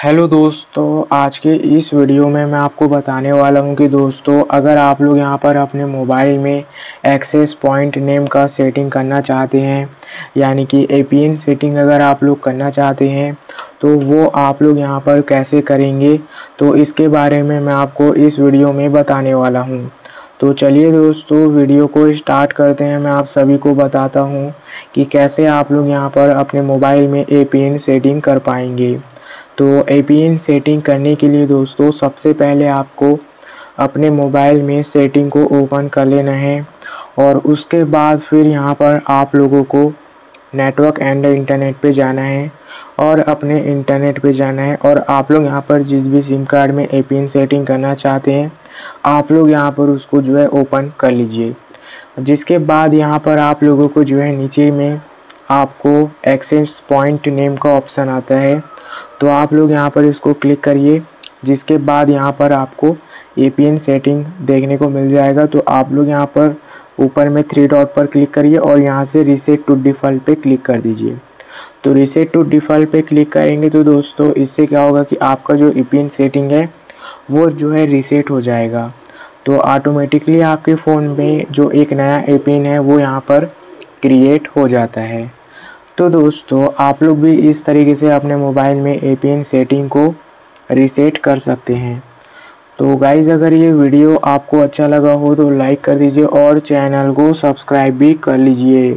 Hello दोस्तों, आज के इस वीडियो में मैं आपको बताने वाला हूँ कि दोस्तों, अगर आप लोग यहाँ पर अपने मोबाइल में एक्सेस पॉइंट नेम का सेटिंग करना चाहते हैं, यानी कि एपीएन सेटिंग अगर आप लोग करना चाहते हैं तो वो आप लोग यहाँ पर कैसे करेंगे तो इसके बारे में मैं आपको इस वीडियो में बताने वाला हूँ। तो चलिए दोस्तों, वीडियो को स्टार्ट करते हैं। मैं आप सभी को बताता हूँ कि कैसे आप लोग यहाँ पर अपने मोबाइल में एपीएन सेटिंग कर पाएँगे। तो एपीएन सेटिंग करने के लिए दोस्तों, सबसे पहले आपको अपने मोबाइल में सेटिंग को ओपन कर लेना है और उसके बाद फिर यहाँ पर आप लोगों को नेटवर्क एंड इंटरनेट पे जाना है और अपने इंटरनेट पे जाना है और आप लोग यहाँ पर जिस भी सिम कार्ड में एपीएन सेटिंग करना चाहते हैं, आप लोग यहाँ पर उसको जो है ओपन कर लीजिए। जिसके बाद यहाँ पर आप लोगों को जो है नीचे में आपको एक्सेस पॉइंट नेम का ऑप्शन आता है। तो आप लोग यहाँ पर इसको क्लिक करिए, जिसके बाद यहाँ पर आपको एपीएन सेटिंग देखने को मिल जाएगा। तो आप लोग यहाँ पर ऊपर में थ्री डॉट पर क्लिक करिए और यहाँ से रीसेट टू डिफ़ॉल्ट पे क्लिक कर दीजिए। तो रीसेट टू डिफ़ॉल्ट पे क्लिक करेंगे तो दोस्तों, इससे क्या होगा कि आपका जो ई सेटिंग है, वो जो है रीसेट हो जाएगा। तो ऑटोमेटिकली आपके फ़ोन में जो एक नया एपीएन है, वो यहाँ पर क्रिएट हो जाता है। तो दोस्तों, आप लोग भी इस तरीके से अपने मोबाइल में एपीएन सेटिंग को रीसेट कर सकते हैं। तो गाइज़ अगर ये वीडियो आपको अच्छा लगा हो तो लाइक कर दीजिए और चैनल को सब्सक्राइब भी कर लीजिए।